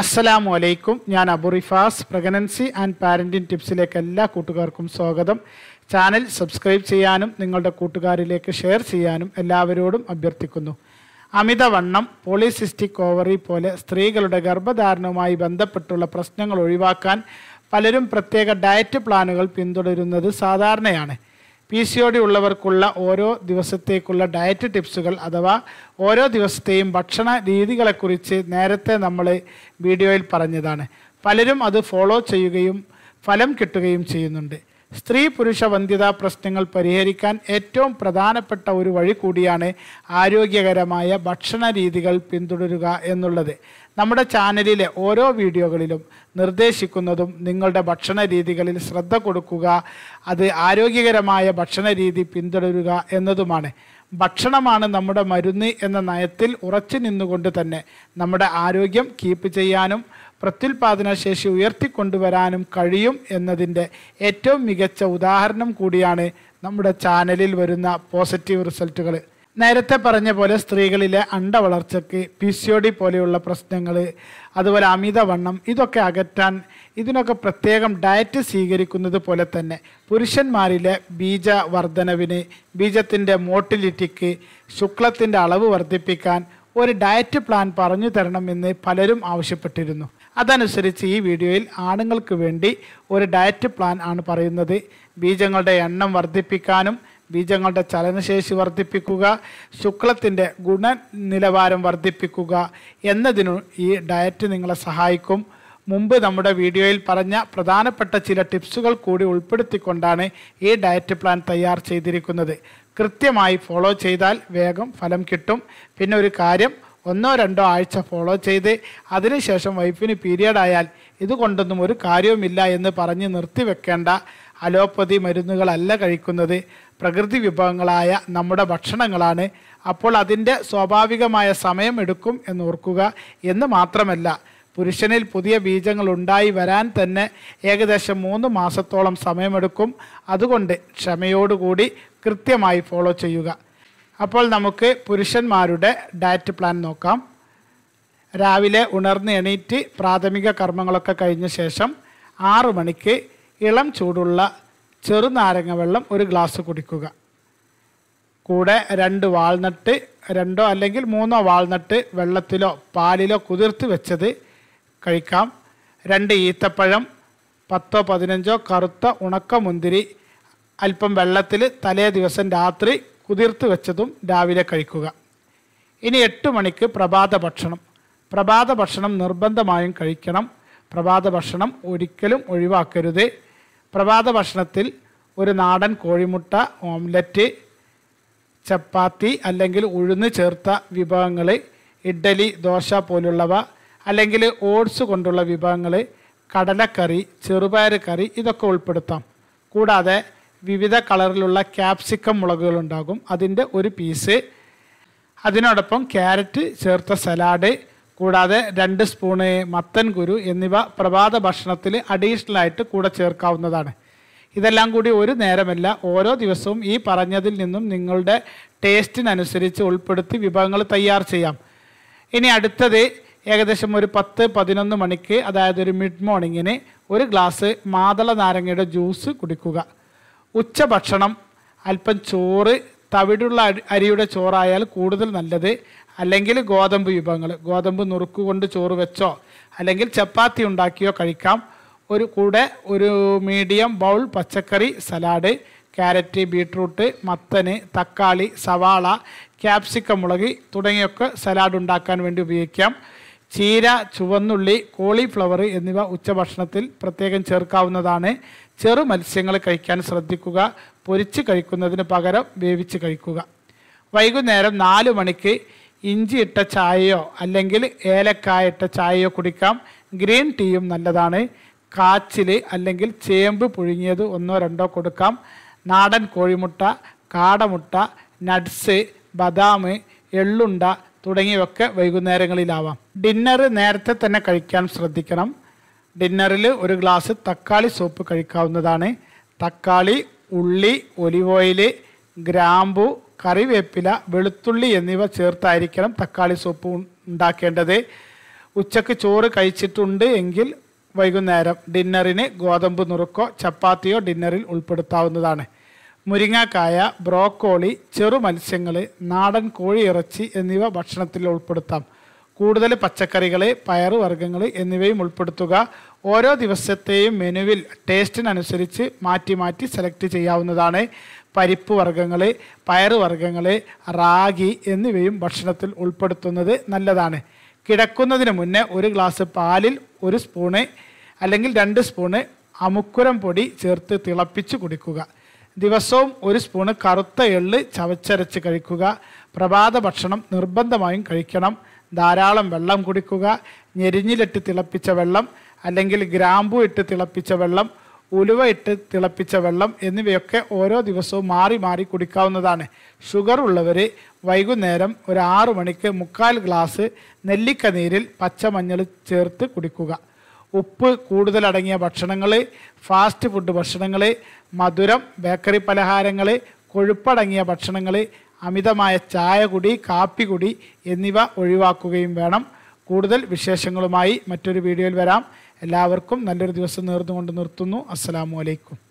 അസ്സലാമു അലൈക്കും ഞാൻ അബുറിഫാസ് പ്രഗ്നൻസി ആൻഡ് പാരന്റിംഗ് ടിപ്സിലേക്ക് എല്ലാ കൂട്ടുകാർക്കും സ്വാഗതം. ചാനൽ സബ്സ്ക്രൈബ് ചെയ്യാനും നിങ്ങളുടെ കൂട്ടുകാരിലേക്ക് ഷെയർ ചെയ്യാനും എല്ലാവരോടും അഭ്യർത്ഥിക്കുന്നു. അമിതവണ്ണം പോളിസിസ്റ്റിക് ഓവറി പോലെ സ്ത്രീകളുടെ ഗർഭധാരണവുമായി ബന്ധപ്പെട്ടുള്ള പ്രശ്നങ്ങൾ ഒഴിവാക്കാൻ പലരും പ്രത്യേക ഡയറ്റ് പ്ലാനുകൾ പിന്തുടരുന്നത് സാധാരണയാണ്. പി സി ഒ ഡി ഉള്ളവർക്കുള്ള ഓരോ ദിവസത്തേക്കുള്ള ഡയറ്റ് ടിപ്സുകൾ അഥവാ ഓരോ ദിവസത്തെയും ഭക്ഷണ രീതികളെക്കുറിച്ച് നേരത്തെ നമ്മൾ വീഡിയോയിൽ പറഞ്ഞതാണ്. പലരും അത് ഫോളോ ചെയ്യുകയും ഫലം കിട്ടുകയും ചെയ്യുന്നുണ്ട്. സ്ത്രീ പുരുഷ വന്ധ്യതാ പ്രശ്നങ്ങൾ പരിഹരിക്കാൻ ഏറ്റവും പ്രധാനപ്പെട്ട ഒരു വഴി കൂടിയാണ് ആരോഗ്യകരമായ ഭക്ഷണ രീതികൾ പിന്തുടരുക എന്നുള്ളത്. നമ്മുടെ ചാനലിലെ ഓരോ വീഡിയോകളിലും നിർദ്ദേശിക്കുന്നതും നിങ്ങളുടെ ഭക്ഷണ രീതികളിൽ ശ്രദ്ധ കൊടുക്കുക അത് ആരോഗ്യകരമായ ഭക്ഷണ രീതി പിന്തുടരുക എന്നതുമാണ്. ഭക്ഷണമാണ് നമ്മുടെ മരുന്ന് എന്ന നയത്തിൽ ഉറച്ചു നിന്നുകൊണ്ട് തന്നെ നമ്മുടെ ആരോഗ്യം കീപ്പ് ചെയ്യാനും പ്രത്യുൽപാദന ശേഷി ഉയർത്തിക്കൊണ്ടുവരാനും കഴിയും എന്നതിന്റെ ഏറ്റവും മികച്ച ഉദാഹരണം കൂടിയാണ് നമ്മുടെ ചാനലിൽ വരുന്ന പോസിറ്റീവ് റിസൾട്ടുകൾ. നേരത്തെ പറഞ്ഞ പോലെ സ്ത്രീകളിലെ അണ്ടവളർച്ചയ്ക്ക് പി സി ഒ ഡി പോലെയുള്ള പ്രശ്നങ്ങൾ അതുപോലെ അമിതവണ്ണം ഇതൊക്കെ അകറ്റാൻ ഇതിനൊക്കെ പ്രത്യേകം ഡയറ്റ് സ്വീകരിക്കുന്നത് പോലെ തന്നെ പുരുഷന്മാരിലെ ബീജ വർധനവിന് ബീജത്തിന്റെ മോട്ടിലിറ്റിക്ക് ശുക്ലത്തിന്റെ അളവ് വർദ്ധിപ്പിക്കാൻ ഒരു ഡയറ്റ് പ്ലാൻ പറഞ്ഞു തരണമെന്ന് പലരും ആവശ്യപ്പെട്ടിരുന്നു. അതനുസരിച്ച് ഈ വീഡിയോയിൽ ആണുങ്ങൾക്ക് വേണ്ടി ഒരു ഡയറ്റ് പ്ലാൻ ആണ് പറയുന്നത്. ബീജങ്ങളുടെ എണ്ണം വർദ്ധിപ്പിക്കാനും ബീജങ്ങളുടെ ചലനശേഷി വർദ്ധിപ്പിക്കുക ശുക്ലത്തിന്റെ ഗുണനിലവാരം വർദ്ധിപ്പിക്കുക എന്നതിനു ഈ ഡയറ്റ് നിങ്ങളെ സഹായിക്കും. മുമ്പ് നമ്മുടെ വീഡിയോയിൽ പറഞ്ഞ പ്രധാനപ്പെട്ട ചില ടിപ്സുകൾ കൂടി ഉൾപ്പെടുത്തിക്കൊണ്ടാണ് ഈ ഡയറ്റ് പ്ലാൻ തയ്യാർ ചെയ്തിരിക്കുന്നത്. കൃത്യമായി ഫോളോ ചെയ്താൽ വേഗം ഫലം കിട്ടും. പിന്നെ ഒരു കാര്യം ഒന്നോ രണ്ടോ ആഴ്ച ഫോളോ ചെയ്ത് അതിനുശേഷം വൈഫിന് പീരിയഡ് ആയാൽ ഇതുകൊണ്ടൊന്നും ഒരു കാര്യവുമില്ല എന്ന് പറഞ്ഞ് നിർത്തിവെക്കേണ്ട അലോപ്പതി മരുന്നുകളല്ല കഴിക്കുന്നത്. പ്രകൃതി വിഭവങ്ങളായ നമ്മുടെ ഭക്ഷണങ്ങളാണ്. അപ്പോൾ അതിന്റെ സ്വാഭാവികമായ സമയം എടുക്കും എന്ന് ഓർക്കുക എന്ന് മാത്രമല്ല പുരുഷനിൽ പുതിയ ബീജങ്ങൾ ഉണ്ടായി വരാൻ തന്നെ ഏകദേശം മൂന്ന് മാസത്തോളം സമയമെടുക്കും. അതുകൊണ്ട് ക്ഷമയോടുകൂടി കൃത്യമായി ഫോളോ ചെയ്യുക. അപ്പോൾ നമുക്ക് പുരുഷന്മാരുടെ ഡയറ്റ് പ്ലാൻ നോക്കാം. രാവിലെ ഉണർന്ന് എണീറ്റ് പ്രാഥമിക കർമ്മങ്ങളൊക്കെ കഴിഞ്ഞ ശേഷം ആറു മണിക്ക് ഇളം ചൂടുള്ള ചെറുനാരങ്ങ വെള്ളം ഒരു ഗ്ലാസ് കുടിക്കുക. കൂടെ രണ്ട് വാൾനട്ട് രണ്ടോ അല്ലെങ്കിൽ മൂന്നോ വാൾനട്ട് വെള്ളത്തിലോ പാലിലോ കുതിർത്ത് വെച്ചത് കഴിക്കാം. രണ്ട് ഈത്തപ്പഴം പത്തോ പതിനഞ്ചോ കറുത്ത ഉണക്കമുന്തിരി അല്പം വെള്ളത്തിൽ തലേ ദിവസം രാത്രി കുതിർത്ത് വെച്ചതും രാവിലെ കഴിക്കുക. ഇനി എട്ട് മണിക്ക് പ്രഭാത ഭക്ഷണം. പ്രഭാത ഭക്ഷണം നിർബന്ധമായും കഴിക്കണം. പ്രഭാത ഭക്ഷണം ഒരിക്കലും ഒഴിവാക്കരുത്. പ്രഭാത ഭക്ഷണത്തിൽ ഒരു നാടൻ കോഴിമുട്ട ഓംലറ്റ് ചപ്പാത്തി അല്ലെങ്കിൽ ഉഴുന്ന് ചേർത്ത വിഭവങ്ങൾ ഇഡ്ഡലി ദോശ പോലുള്ളവ അല്ലെങ്കിൽ ഓട്സ് കൊണ്ടുള്ള വിഭവങ്ങൾ കടലക്കറി ചെറുപയർ കറി ഇതൊക്കെ ഉൾപ്പെടുത്താം. കൂടാതെ വിവിധ കളറിലുള്ള ക്യാപ്സിക്കം മുളകുകളുണ്ടാകും. അതിന്റെ ഒരു പീസ്. അതിനോടൊപ്പം ക്യാരറ്റ് ചേർത്ത സലാഡ് കൂടാതെ രണ്ട് സ്പൂണ് മത്തൻ കുരു എന്നിവ പ്രഭാത ഭക്ഷണത്തിൽ അഡീഷണൽ ആയിട്ട് കൂടെ ചേർക്കാവുന്നതാണ്. ഇതെല്ലാം കൂടി ഒരു നേരമല്ല ഓരോ ദിവസവും ഈ പറഞ്ഞതിൽ നിന്നും നിങ്ങളുടെ ടേസ്റ്റിനനുസരിച്ച് ഉൾപ്പെടുത്തി വിഭവങ്ങൾ തയ്യാർ ചെയ്യാം. ഇനി അടുത്തത് ഏകദേശം ഒരു പത്ത് പതിനൊന്ന് മണിക്ക് അതായത് ഒരു മിഡ് മോർണിങ്ങിന് ഒരു ഗ്ലാസ് മാതള നാരങ്ങയുടെ ജ്യൂസ് കുടിക്കുക. ഉച്ചഭക്ഷണം അല്പം ചോറ് തവിടുള്ള അരിയുടെ ചോറായാൽ കൂടുതൽ നല്ലത്. അല്ലെങ്കിൽ ഗോതമ്പ് വിഭവങ്ങൾ. ഗോതമ്പ് നുറുക്കുകൊണ്ട് ചോറ് വെച്ചോ അല്ലെങ്കിൽ ചപ്പാത്തി ഉണ്ടാക്കിയോ കഴിക്കാം. ഒരു കൂടെ ഒരു മീഡിയം ബൗൾ പച്ചക്കറി സലാഡ് ക്യാരറ്റ് ബീട്രൂട്ട് മത്തന് തക്കാളി സവാള ക്യാപ്സിക്കം മുളക് തുടങ്ങിയൊക്കെ സലാഡ് ഉണ്ടാക്കാൻ വേണ്ടി ഉപയോഗിക്കാം. ചീര ചുവന്നുള്ളി കോളിഫ്ലവർ എന്നിവ ഉച്ചഭക്ഷണത്തിൽ പ്രത്യേകം ചേർക്കാവുന്നതാണ്. ചെറു മത്സ്യങ്ങൾ കഴിക്കാൻ ശ്രദ്ധിക്കുക. പൊരിച്ച് കഴിക്കുന്നതിന് പകരം വേവിച്ച് കഴിക്കുക. വൈകുന്നേരം നാല് മണിക്ക് ഇഞ്ചി ഇട്ട ചായയോ അല്ലെങ്കിൽ ഏലക്കായ ഇട്ട ചായയോ കുടിക്കാം. ഗ്രീൻ ടീയും നല്ലതാണ്. കാച്ചിൽ അല്ലെങ്കിൽ ചേമ്പ് പുഴുങ്ങിയത് ഒന്നോ രണ്ടോ കൊടുക്കാം. നാടൻ കോഴിമുട്ട കാടമുട്ട നട്ട്സ് ബദാം എള്ളുണ്ട തുടങ്ങിയവയൊക്കെ വൈകുന്നേരങ്ങളിലാവാം. ഡിന്നർ നേരത്തെ തന്നെ കഴിക്കാൻ ശ്രദ്ധിക്കണം. ഡിന്നറിൽ ഒരു ഗ്ലാസ് തക്കാളി സൂപ്പ് കഴിക്കാവുന്നതാണ്. തക്കാളി ഉള്ളി ഒലിവ് ഓയിൽ ഗ്രാമ്പു കറിവേപ്പില വെളുത്തുള്ളി എന്നിവ ചേർത്തായിരിക്കണം തക്കാളി സൂപ്പ് ഉണ്ടാക്കേണ്ടത്. ഉച്ചയ്ക്ക് ചോറ് കഴിച്ചിട്ടുണ്ട് എങ്കിൽ വൈകുന്നേരം ഡിന്നറിന് ഗോതമ്പ് നുറുക്കോ ചപ്പാത്തിയോ ഡിന്നറിൽ ഉൾപ്പെടുത്താവുന്നതാണ്. മുരിങ്ങാക്കായ ബ്രോക്കോളി ചെറു മത്സ്യങ്ങൾ നാടൻ കോഴി ഇറച്ചി എന്നിവ ഭക്ഷണത്തിൽ ഉൾപ്പെടുത്താം. കൂടുതൽ പച്ചക്കറികൾ പയറുവർഗങ്ങൾ എന്നിവയും ഉൾപ്പെടുത്തുക. ഓരോ ദിവസത്തെയും മെനുവിൽ ടേസ്റ്റിനനുസരിച്ച് മാറ്റി മാറ്റി സെലക്ട് ചെയ്യാവുന്നതാണ്. പരിപ്പ് വർഗങ്ങൾ പയറുവർഗങ്ങൾ റാഗി എന്നിവയും ഭക്ഷണത്തിൽ ഉൾപ്പെടുത്തുന്നത് നല്ലതാണ്. കിടക്കുന്നതിന് മുന്നേ ഒരു ഗ്ലാസ് പാലിൽ ഒരു സ്പൂണ് അല്ലെങ്കിൽ രണ്ട് സ്പൂണ് അമുക്കുരം പൊടി ചേർത്ത് തിളപ്പിച്ച് കുടിക്കുക. ദിവസവും ഒരു സ്പൂണ് കറുത്ത എള്ള് ചവച്ചരച്ച് കഴിക്കുക. പ്രഭാത ഭക്ഷണം നിർബന്ധമായും കഴിക്കണം. ധാരാളം വെള്ളം കുടിക്കുക. ഞെരിഞ്ഞിലിട്ട് തിളപ്പിച്ച വെള്ളം അല്ലെങ്കിൽ ഗ്രാമ്പു ഇട്ട് തിളപ്പിച്ച വെള്ളം ഉലുവ ഇട്ട് തിളപ്പിച്ച വെള്ളം എന്നിവയൊക്കെ ഓരോ ദിവസവും മാറി മാറി കുടിക്കാവുന്നതാണ്. ഷുഗർ ഉള്ളവർ വൈകുന്നേരം ഒരു ആറു മണിക്ക് മുക്കാൽ ഗ്ലാസ് നെല്ലിക്ക നീരിൽ പച്ചമഞ്ഞൾ ചേർത്ത് കുടിക്കുക. ഉപ്പ് കൂടുതലടങ്ങിയ ഭക്ഷണങ്ങൾ ഫാസ്റ്റ് ഫുഡ് ഭക്ഷണങ്ങൾ മധുരം ബേക്കറി പലഹാരങ്ങൾ കൊഴുപ്പടങ്ങിയ ഭക്ഷണങ്ങൾ അമിതമായ ചായ കുടി കാപ്പി കുടി എന്നിവ ഒഴിവാക്കുകയും വേണം. കൂടുതൽ വിശേഷങ്ങളുമായി മറ്റൊരു വീഡിയോയിൽ വരാം. എല്ലാവർക്കും നല്ലൊരു ദിവസം നേർന്നുകൊണ്ട് നിർത്തുന്നു. അസ്സലാമു അലൈക്കും.